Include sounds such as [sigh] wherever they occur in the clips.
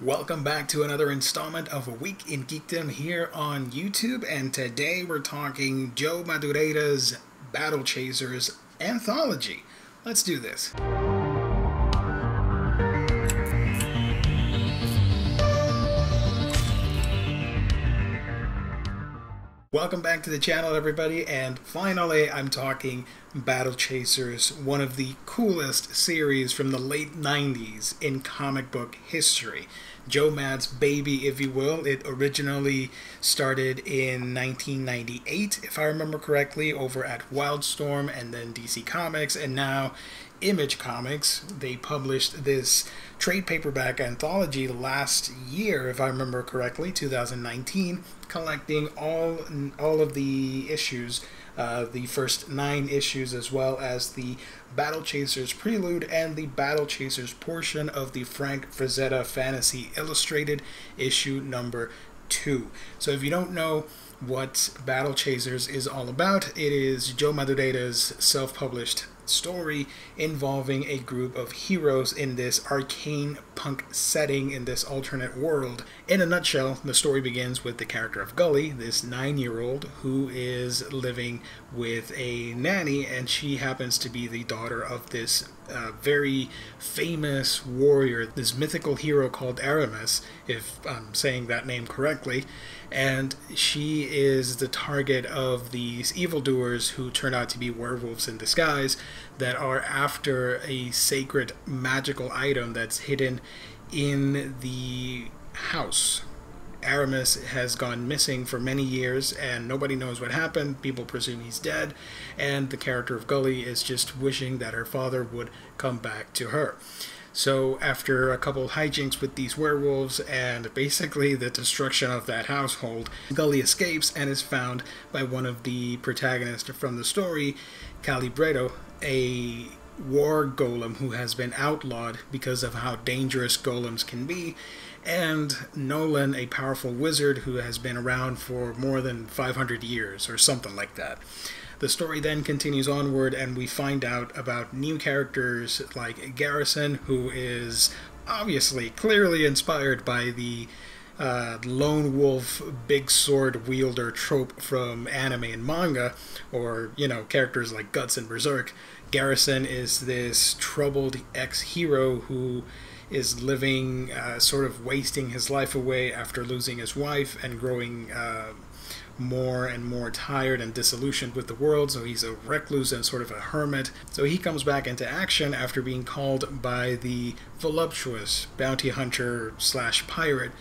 Welcome back to another installment of A Week in Geekdom here on YouTube, and today we're talking Joe Madureira's Battle Chasers anthology. Let's do this. Welcome back to the channel, everybody, and finally I'm talking Battle Chasers, one of the coolest series from the late 90s in comic book history. Joe Mad's baby, if you will. It originally started in 1998, if I remember correctly, over at Wildstorm and then DC Comics, and now Image Comics. They published this trade paperback anthology last year, if I remember correctly, 2019, collecting all all of the issues, uh, the first nine issues, as well as the Battle Chasers Prelude and the Battle Chasers portion of the Frank Frazetta Fantasy Illustrated issue number two. So if you don't know what Battle Chasers is all about, it is Joe Madureira's self-published story involving a group of heroes in this arcane punk setting in this alternate world. In a nutshell, the story begins with the character of Gully, this nine year old who is living with a nanny, and she happens to be the daughter of this uh, very famous warrior, this mythical hero called Aramus, if I'm saying that name correctly. And she is the target of these evildoers who turn out to be werewolves in disguise that are after a sacred magical item that's hidden in the house. Aramus has gone missing for many years and nobody knows what happened. People presume he's dead, and the character of Gully is just wishing that her father would come back to her. So, after a couple hijinks with these werewolves and basically the destruction of that household, Gully escapes and is found by one of the protagonists from the story, Calibretto, a war golem who has been outlawed because of how dangerous golems can be, and Knolan, a powerful wizard who has been around for more than 500 years or something like that. The story then continues onward, and we find out about new characters like Garrison, who is obviously clearly inspired by the uh, lone wolf, big sword wielder trope from anime and manga, or, you know, characters like Guts and Berserk. Garrison is this troubled ex hero who is living, uh, sort of wasting his life away after losing his wife and growing uh, more and more tired and disillusioned with the world. So he's a recluse and sort of a hermit. So he comes back into action after being called by the voluptuous bounty hunter slash pirate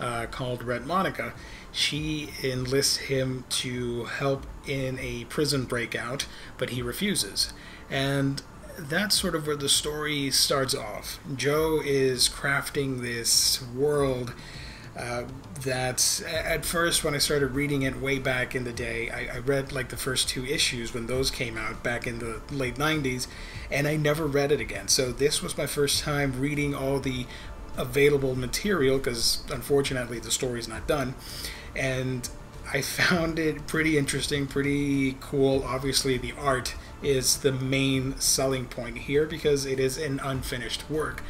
uh, called Red Monica. She enlists him to help in a prison breakout, but he refuses. And that's sort of where the story starts off. Joe is crafting this world uh, that at first when I started reading it way back in the day, I, I, read like the first two issues when those came out back in the late 90s, and I never read it again. So this was my first time reading all the available material because unfortunately the story's not done. And I found it pretty interesting, pretty cool. Obviously, the art is the main selling point here because it is an unfinished work.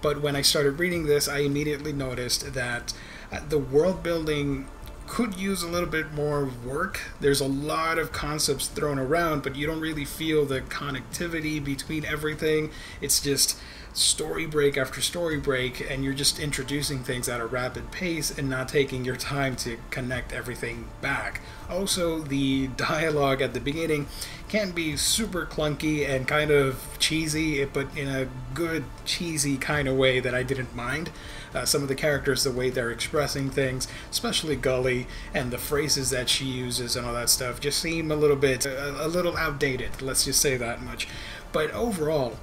But when I started reading this, I immediately noticed that uh, the world building could use a little bit more work. There's a lot of concepts thrown around, but you don't really feel the connectivity between everything. It's just story break after story break, and you're just introducing things at a rapid pace and not taking your time to connect everything back. Also, the [laughs] dialogue at the beginning can be super clunky and kind of cheesy, but in a good, cheesy kind of way that I didn't mind. Uh, some of the characters, the way they're expressing things, especially Gully, and the phrases that she uses and all that stuff, just seem a little bit, a, a little outdated, let's just say that much. But overall,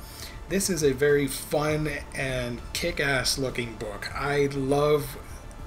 this is a very fun and kick-ass looking book. I love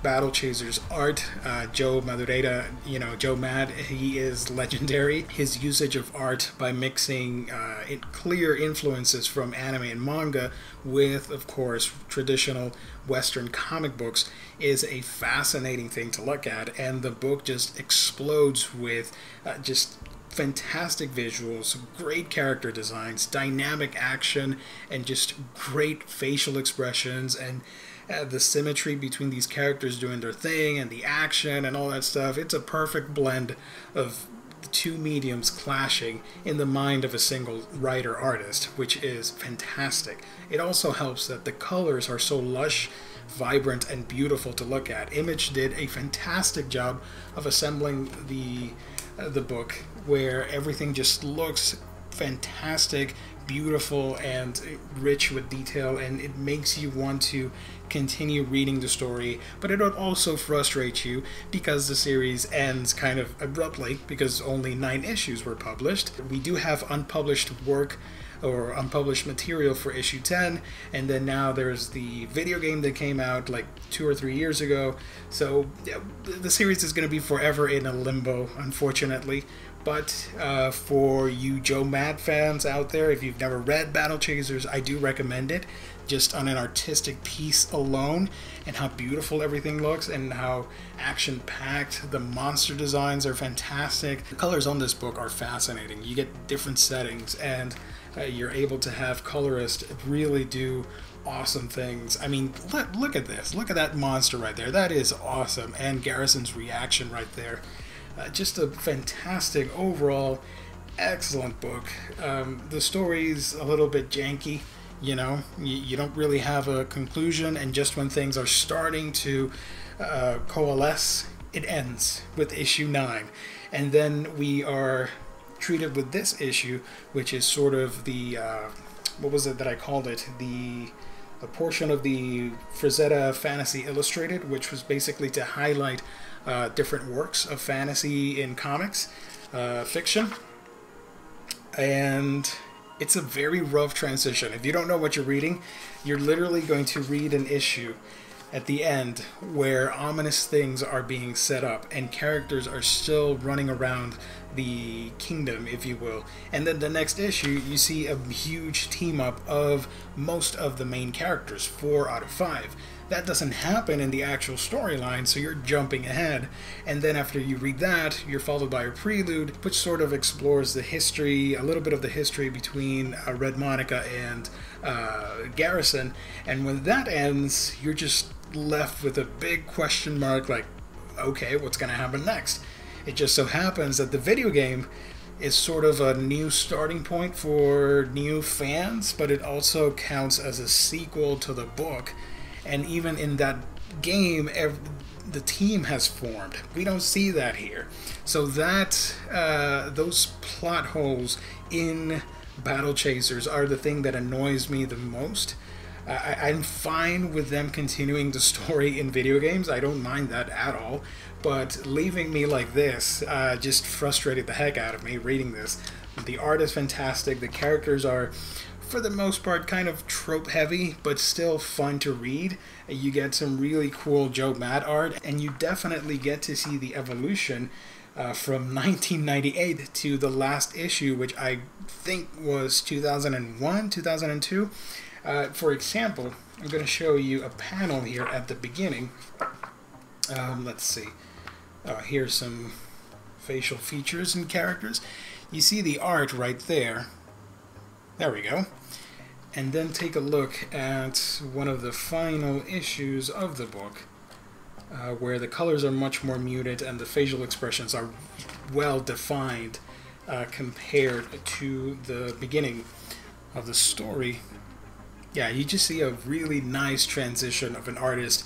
Battle Chasers art. Uh, Joe Madureira, you know, Joe Mad, he is legendary. His usage of art by mixing uh, clear influences from anime and manga with, of course, traditional Western comic books is a fascinating thing to look at. And the book just explodes with uh, just fantastic visuals, great character designs, dynamic action, and just great facial expressions and uh, the symmetry between these characters doing their thing and the action and all that stuff. It's a perfect blend of the two mediums clashing in the mind of a single writer artist, which is fantastic. It also helps that the colors are so lush, vibrant, and beautiful to look at. Image did a fantastic job of assembling the uh, the book where everything just looks fantastic, beautiful, and rich with detail, and it makes you want to continue reading the story, but it also frustrate you because the series ends kind of abruptly because only nine issues were published. We do have unpublished work or unpublished material for issue 10 and then now there's the video game that came out like two or three years ago so yeah, the series is going to be forever in a limbo unfortunately but uh, for you Joe Mad fans out there, if you've never read Battle Chasers, I do recommend it just on an artistic piece alone and how beautiful everything looks and how action packed. The monster designs are fantastic. The colors on this book are fascinating. You get different settings and uh, you're able to have colorists really do awesome things. I mean, look, look at this. Look at that monster right there. That is awesome. And Garrison's reaction right there. Uh, just a fantastic overall, excellent book. Um, the story's a little bit janky, you know, you, you, don't really have a conclusion, and just when things are starting to uh, coalesce, it ends with issue 9. And then we are treated with this issue, which is sort of the, uh, what was it that I called it? The a portion of the Frazetta Fantasy Illustrated, which was basically to highlight uh, different works of fantasy in comics, uh, fiction, and it's a very rough transition. If you don't know what you're reading, you're literally going to read an issue at the end where ominous things are being set up and characters are still running around the kingdom, if you will. And then the next issue, you see a huge team up of most of the main characters, four out of five. That doesn't happen in the actual storyline, so you're jumping ahead. And then after you read that, you're followed by a prelude, which sort of explores the history, a little bit of the history between uh, Red Monica and uh, Garrison. And when that ends, you're just left with a big question mark like, okay, what's going to happen next? It just so happens that the video game is sort of a new starting point for new fans, but it also counts as a sequel to the book and even in that game, the team has formed. We don't see that here. So that uh, those plot holes in Battle Chasers are the thing that annoys me the most. I, am fine with them continuing the story in video games. I don't mind that at all. But leaving me like this uh, just frustrated the heck out of me reading this. The art is fantastic. The characters are for the most part, kind of trope heavy, but still fun to read. You get some really cool Joe Mad art, and you definitely get to see the evolution uh, from [laughs] 1998 to the last issue, which I think was 2001, 2002. Uh, for example, I'm going to show you a panel here at the beginning. Um, let's see. Uh, here's some facial features and characters. You see the art right there there we go. And then take a look at one of the final issues of the book, uh, where the colors are much more muted and the facial expressions are well defined uh, compared to the beginning of the story. Yeah, you just see a really nice transition of an artist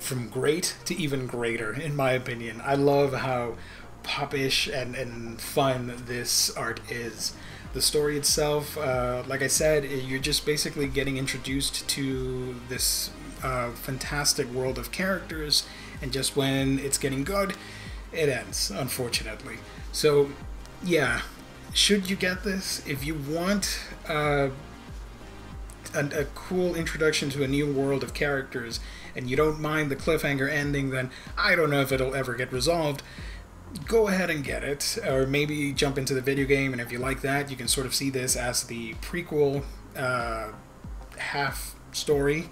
from great to even greater, in my opinion. I love how popish and, and fun this art is. The story itself, uh, like I said, you're just basically getting introduced to this uh, fantastic world of characters, and just when it's getting good, it ends, unfortunately. So, yeah, should you get this? If you want uh, a, a cool introduction to a new world of characters, and you don't mind the cliffhanger ending, then I don't know if it'll ever get resolved go ahead and get it, or maybe jump into the video game, and if you like that, you can sort of see this as the prequel uh, half story.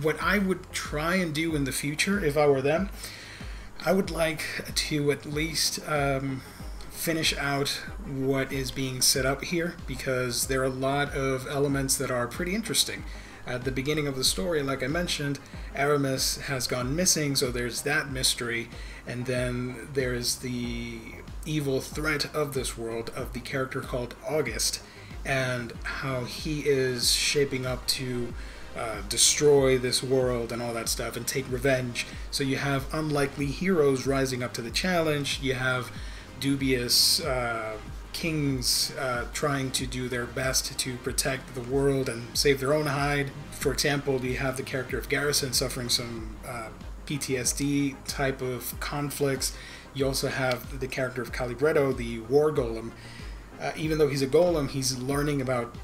What I would try and do in the future, if I were them, I would like to at least um, finish out what is being set up here because there are a lot of elements that are pretty interesting. At the beginning of the story, like I mentioned, Aramus has gone missing, so there's that mystery, and then there's the evil threat of this world of the character called August, and how he is shaping up to uh, destroy this world and all that stuff and take revenge. So you have unlikely heroes rising up to the challenge. You have dubious uh, kings uh, trying to do their best to protect the world and save their own hide. For example, you have the character of Garrison suffering some uh, PTSD type of conflicts. You also have the character of Calibretto, the war golem. Uh, even though he's a golem, he's learning about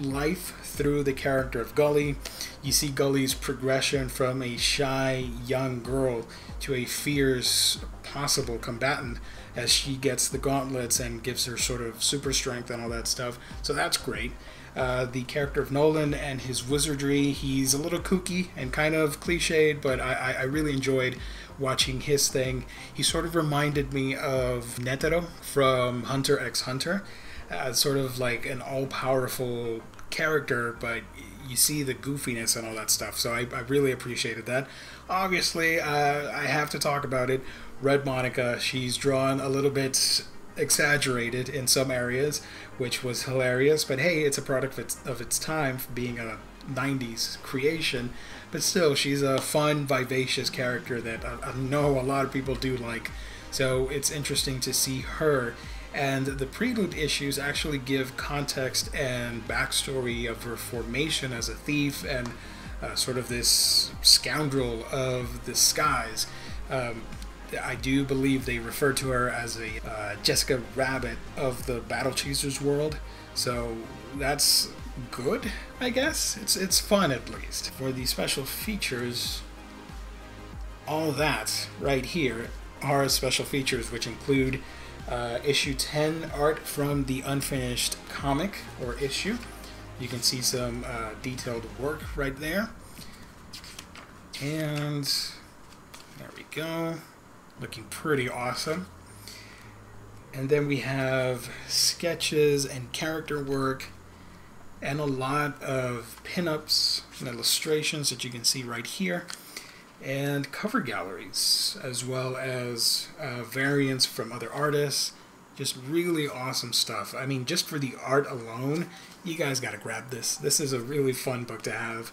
life through the character of Gully. You see Gully's progression from a shy young girl to a fierce possible combatant as she gets the gauntlets and gives her sort of super strength and all that stuff. So that's great. Uh, the character of Knolan and his wizardry, he's a little kooky and kind of cliched, but I, I really enjoyed watching his thing. He sort of reminded me of Netero from Hunter x Hunter, as sort of like an all powerful character, but you see the goofiness and all that stuff. So I, I really appreciated that. Obviously, uh, I have to talk about it. Red Monica, she's drawn a little bit exaggerated in some areas, which was hilarious. But hey, it's a product of its, of its time, being a 90s creation. But still, she's a fun, vivacious character that I, I know a lot of people do like. So it's interesting to see her. And the prelude issues actually give context and backstory of her formation as a thief and uh, sort of this scoundrel of the skies. Um, I do believe they refer to her as a uh, Jessica Rabbit of the Battle Chasers world. So that's good, I guess. It's it's fun at least. For the special features, all that right here are special features, which include uh, issue 10 art from the unfinished comic or issue. You can see some uh, detailed work right there. And there we go looking pretty awesome. And then we have sketches and character work and a lot of pinups and illustrations that you can see right here and cover galleries as well as uh, variants from other artists. Just really awesome stuff. I mean just for the art alone you guys got to grab this. This is a really fun book to have.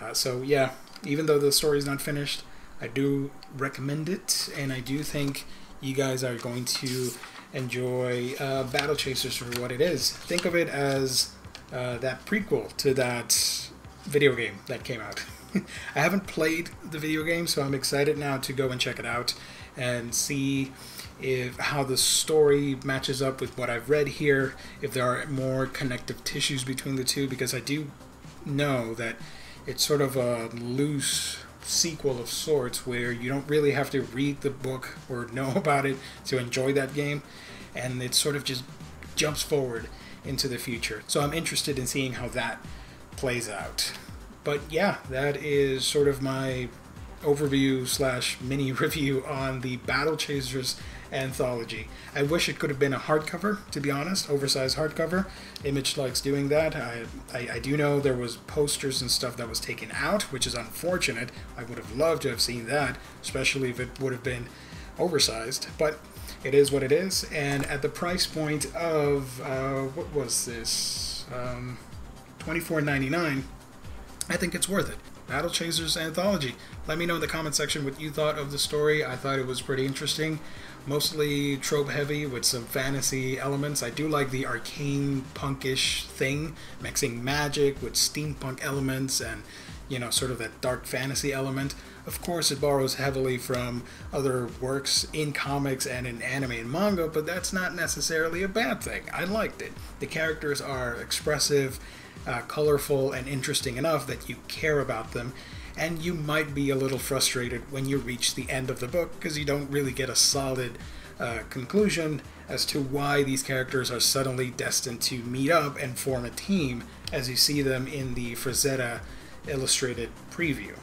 Uh, so yeah even though the story's not finished I do recommend it, and I do think you guys are going to enjoy uh, Battle Chasers for what it is. Think of it as uh, that prequel to that video game that came out. [laughs] I haven't played the video game, so I'm excited now to go and check it out and see if how the story matches up with what I've read here, if there are more connective tissues between the two, because I do know that it's sort of a loose sequel of sorts where you don't really have to read the book or know [laughs] about it to enjoy that game, and it sort of just jumps forward into the future. So I'm interested in seeing how that plays out. But yeah, that is sort of my overview slash mini [laughs] review on the Battle Chasers anthology. I wish it could have been a hardcover, to be honest, oversized hardcover. Image likes doing that. I, I, I, do know there was posters and stuff that was taken out, which is unfortunate. I would have loved to have seen that, especially if it would have been oversized. But it is what it is, and at the price point of uh, what was this, um, twenty four ninety nine, I think it's worth it. Battle Chasers Anthology. Let me know in the comment section what you thought of the story. I thought it was pretty interesting. Mostly trope heavy with some fantasy elements. I do like the arcane punkish thing, mixing magic with steampunk elements and, you know, sort of that dark fantasy element. Of course, it borrows heavily from other works in comics and in anime and manga, but that's not necessarily a bad thing. I liked it. The characters are expressive uh, colorful and interesting enough that you care about them. And you might be a little frustrated when you reach the end of the book because you don't really get a solid uh, conclusion as to why these characters are suddenly destined to meet up and form a team as you see them in the Frazetta illustrated preview.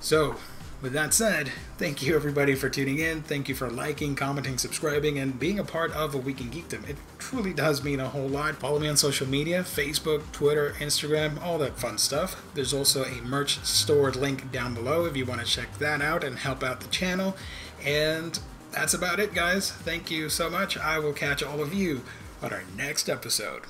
So, with that said, thank you everybody for tuning in. Thank you for liking, commenting, subscribing, and being a part of A Week in Geekdom. It truly does mean a whole lot. Follow me on social media Facebook, Twitter, Instagram, all that fun stuff. There's also a merch store link down below if you want to check that out and help out the channel. And that's about it, guys. Thank you so much. I will catch all of you on our next episode.